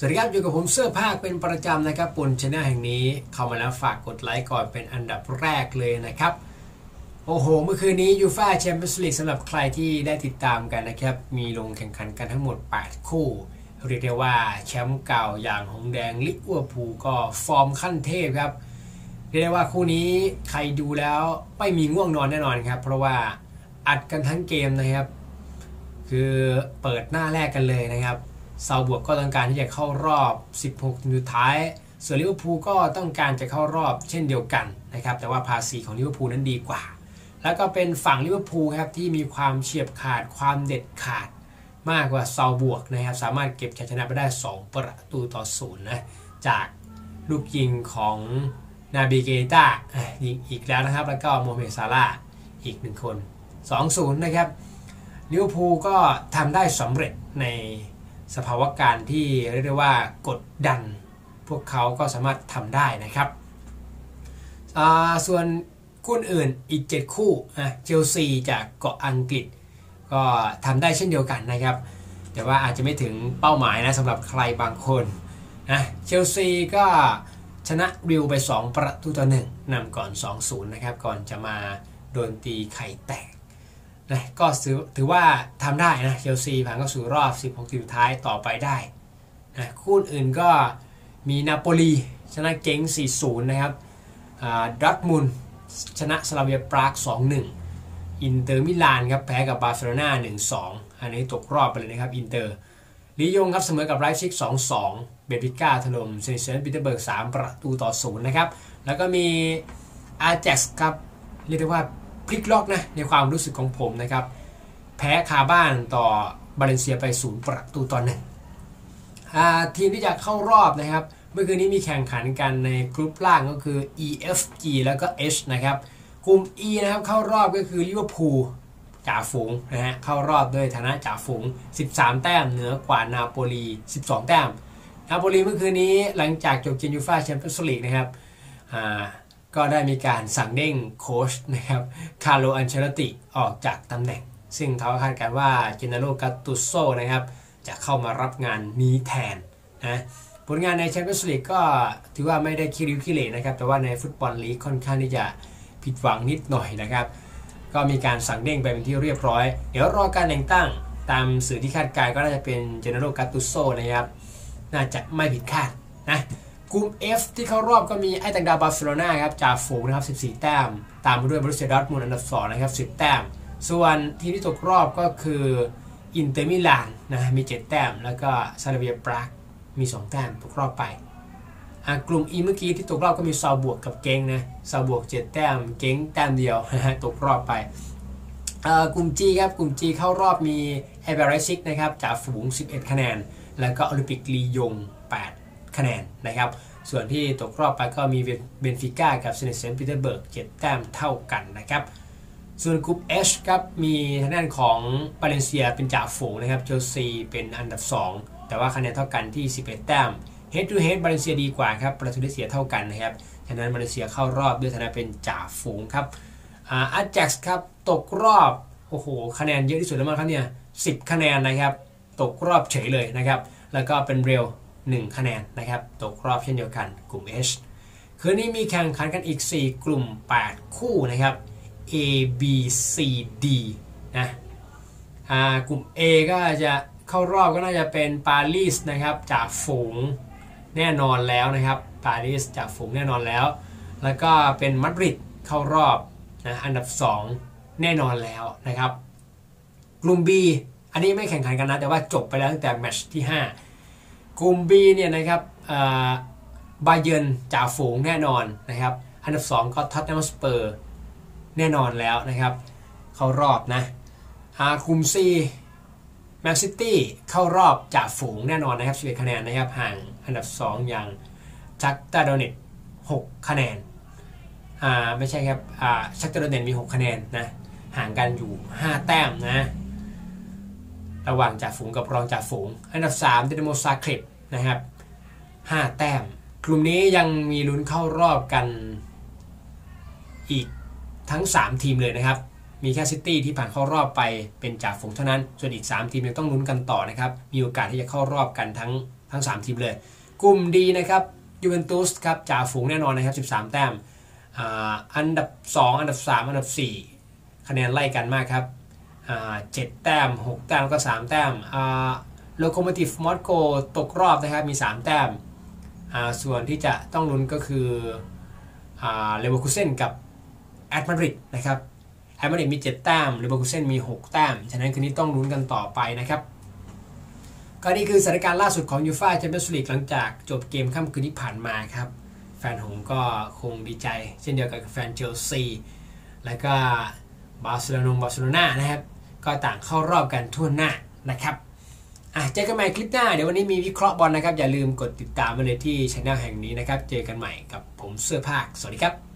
สวัสดีครับอยู่กับผมเสื้อผ้าเป็นประจำนะครับบนช anel แห่งนี้เข้ามาแล้วฝากกดไลค์ก่อนเป็นอันดับแรกเลยนะครับ โอ้โห เมื่อคืนนี้ยูฟ่าแชมเปี้ยนส์ลีกสำหรับใครที่ได้ติดตามกันนะครับ มีลงแข่งขันกันทั้งหมด 8 คู่ เรียกได้ว่าแชมป์เก่าอย่างหงแดงลิเวอร์พูลก็ฟอร์มขั้นเทพครับ เรียกได้ว่าคู่นี้ใครดูแล้วไม่มีง่วงนอนแน่นอนครับ เพราะว่าอัดกันทั้งเกมนะครับ คือเปิดหน้าแรกกันเลยนะครับ ซัลซ์บวร์กก็ต้องการที่จะเข้ารอบ 16 ทีมสุดท้าย ส่วนลิเวอร์พูลก็ต้องการจะเข้ารอบเช่นเดียวกันนะครับ แต่ว่าภาษีของลิเวอร์พูลนั้นดีกว่า แล้วก็เป็นฝั่งลิเวอร์พูลครับที่มีความเฉียบขาดความเด็ดขาดมากกว่าซัลซ์บวร์กนะครับ สามารถเก็บชัยชนะไปได้ 2 ประตูต่อศูนย์นะจากลูกยิงของนาบี เกอิตายิงอีกแล้วนะครับ แล้วก็โมเมซาลาอีกหนึ่งคน 2-0 นะครับลิเวอร์พูลก็ทำได้สำเร็จใน สภาวะการที่เรียกได้ว่ากดดัน พวกเขาก็สามารถทำได้นะครับส่วนคู่อื่นอีก 7 คู่นะเชลซีจากเกาะอังกฤษ ก็ทำได้เช่นเดียวกันนะครับ แต่ว่าอาจจะไม่ถึงเป้าหมายนะสำหรับใครบางคนนะเชลซีก็ชนะลีลล์ไป 2 ประตูต่อ1นำก่อน 2-0 นะครับ ก่อนจะมาโดนตีไข่แตก นะก็ถือถือว่าทำได้นะเชลซีผ่านเข้าสู่รอบ 16ทีมสุดท้ายต่อไปได้นะคู่อื่นก็มีนาโปลีชนะเกงค์ 4-0 นะครับดอร์ทมุนด์ชนะสลาเวียปราก 2-1 อินเตอร์มิลานครับแพ้กับบาร์เซโลนา1-2 อันนี้ตกรอบไปเลยนะครับอินเตอร์ลียงครับเสมอกับไลป์ซิก 2-2 เบนฟิก้าถล่มเซนิต เซนต์ปีเตอร์สเบิร์ก 3 ประตูต่อ 0 นะครับ แล้วก็มีอาแจ็กซ์ครับเรียกได้ว่า พลิกล็อกนะในความรู้สึกของผมนะครับ แพ้คาบ้านต่อบาเลนเซียไปศูนย์ประตูต่อหนึ่งทีมที่จะเข้ารอบนะครับ เมื่อคืนนี้มีแข่งขันกันในกรุ๊ปล่างก็คือ E F G แล้วก็ H นะครับกลุ่ม E นะครับเข้ารอบก็คือลิเวอร์พูลจ่าฝูงนะฮะเข้ารอบด้วยฐานะจ่าฝูง 13 แต้มเหนือกว่านาโปลี 12 แต้มนาโปลีเมื่อคืนนี้หลังจากจบเกมยูฟ่าแชมเปี้ยนส์ลีกนะครับ ก็ได้มีการสั่งเด้งโค้ชนะครับคาร์โลอันเชล็อตติออกจากตำแหน่ง ซึ่งเขาคาดการณ์ว่าเจนนาโรกัตตูโซนะครับจะเข้ามารับงานนี้แทนนะผลงานในแชมเปี้ยนส์ลีกก็ถือว่าไม่ได้ขี้ริ้วขี้เหร่นะครับ แต่ว่าในฟุตบอลลีกค่อนข้างที่จะผิดหวังนิดหน่อยนะครับ ก็มีการสั่งเด้งไปเป็นที่เรียบร้อย เดี๋ยวรอการแต่งตั้งตามสื่อที่คาดการณ์ก็น่าจะเป็นเจนนาโรกัตตูโซนะครับ น่าจะไม่ผิดคาดนะ กลุ่ม F ที่เข้ารอบก็มีทางด้านบาร์เซโลนาครับจ่าฝูงนะครับ 14 แต้ม ตามมาด้วยโบรุสเซียดอร์ทมุนด์อันดับ 2 นะครับ 10 แต้ม ส่วนทีมที่ตกรอบก็คืออินเตอร์มิลานนะมี 7 แต้ม แล้วก็สลาเวียปรากมี 2 แต้มตกรอบไปกลุ่ม E เมื่อกี้ที่ตกรอบก็มีซัลซ์บวร์กกับเกงค์นะซัลซ์บวร์ก 7 แต้ม เกงค์แต้มเดียวนะฮะตกรอบไปกลุ่ม G ครับกลุ่ม G เข้ารอบมีเอเบรซิกนะครับจ่าฝูง 11 คะแนน แล้วก็โอลิมปิกลียง 8 คะแนนนะครับ ส่วนที่ตกรอบไปก็มีเบนฟิก้ากับเซนิต เซนต์ปีเตอร์สเบิร์ก7แต้มเท่ากันนะครับ ส่วนกลุ่ม H ครับมีทางด้านของบาเลนเซียเป็นจ่าฝูงนะครับเชลซีเป็นอันดับ 2 แต่ว่าคะแนนเท่ากันที่ 11 แต้ม Head to Head บาเลนเซียดีกว่าครับประตูได้เสียเท่ากันนะครับฉะนั้นบาเลนเซียเข้ารอบด้วยฐานะเป็นจ่าฝูงครับอาร์แจ็กส์ครับตกรอบโอ้โหคะแนนเยอะที่สุดแล้วมั้งครับเนี่ย10 คะแนนนะครับ ตกรอบเฉยเลยนะครับ แล้วก็เป็นลีลล์ 1 คะแนนนะครับตกรอบเช่นเดียวกันกลุ่ม H คืนนี้มีแข่งขันกันอีก 4 กลุ่ม 8 คู่นะครับ A B C D นะกลุ่ม A ก็จะเข้ารอบก็น่าจะเป็นปารีสนะครับจากฝูงแน่นอนแล้วนะครับปารีสจากฝูงแน่นอนแล้ว แล้วก็เป็นมาดริดเข้ารอบนะอันดับ 2 แน่นอนแล้วนะครับ กลุ่ม B อันนี้ไม่แข่งขันกันนะ แต่ว่าจบไปแล้วตั้งแต่แมตช์ที่ 5 กลุ่ม B เนี่ยนะครับบาเยนจ่าฝูงแน่นอนนะครับ อันดับ 2 ก็ทอตแนมสเปอร์แน่นอนแล้วนะครับ เข้ารอบนะกลุ่ม C แมนซิตี้เข้ารอบจ่าฝูงแน่นอนนะครับ11คะแนนนะครับ ห่างอันดับ 2 อย่างชัคตาร์โดเนตสก์6คะแนนอ่าไม่ใช่ครับอ่าชัคตาร์โดเนตสก์มี 6 คะแนนนะ ห่างกันอยู่ 5 แต้มนะ ระหว่างจ่าฝูงกับรองจ่าฝูง อันดับ3ดินาโมซาเกร็บนะครับ 5 แต้ม กลุ่มนี้ยังมีลุ้นเข้ารอบกันอีกทั้ง 3 ทีมเลยนะครับ มีแค่ซิตี้ที่ผ่านเข้ารอบไปเป็นจ่าฝูงเท่านั้น ส่วนอีก 3 ทีมยังต้องลุ้นกันต่อนะครับ มีโอกาสที่จะเข้ารอบกันทั้งทั้ง 3 ทีมเลย กลุ่มดีนะครับยูเวนตุสครับจ่าฝูงแน่นอนนะครับ 13 แต้ม อันดับ 2 อันดับ 3 อันดับ 4 คะแนนไล่กันมากครับ เจ็ดแต้ม 6 แต้มก็3แต้มโลโคโมติฟมอสโกตกรอบนะครับมี 3 แต้ม ส่วนที่จะต้องลุ้นก็คือเลเวอร์คูเซนกับแอตมาดริดนะครับแอตมาดริดมี 7 แต้มเลเวอร์คูเซนมี 6 แต้ม ฉะนั้นคืนนี้ต้องลุ้นกันต่อไปนะครับก็นี่คือสถานการณ์ล่าสุดของยูฟ่าแชมเปี้ยนส์ลีกหลังจากจบเกมค่ำคืนที่ผ่านมาครับ แฟนหงส์ก็คงดีใจ เช่นเดียวกับแฟนเชลซีแล้วก็บาร์เซโลนาบาร์เซโลนานะครับ ก็ต่างเข้ารอบกันทั่วหน้านะครับอะเจอกันใหม่คลิปหน้า เดี๋ยววันนี้มีวิเคราะห์บอลนะครับ อย่าลืมกดติดตามไปเลยที่ช่องแห่งนี้นะครับ เจอกันใหม่กับผมเสื้อผ้าสวัสดีครับ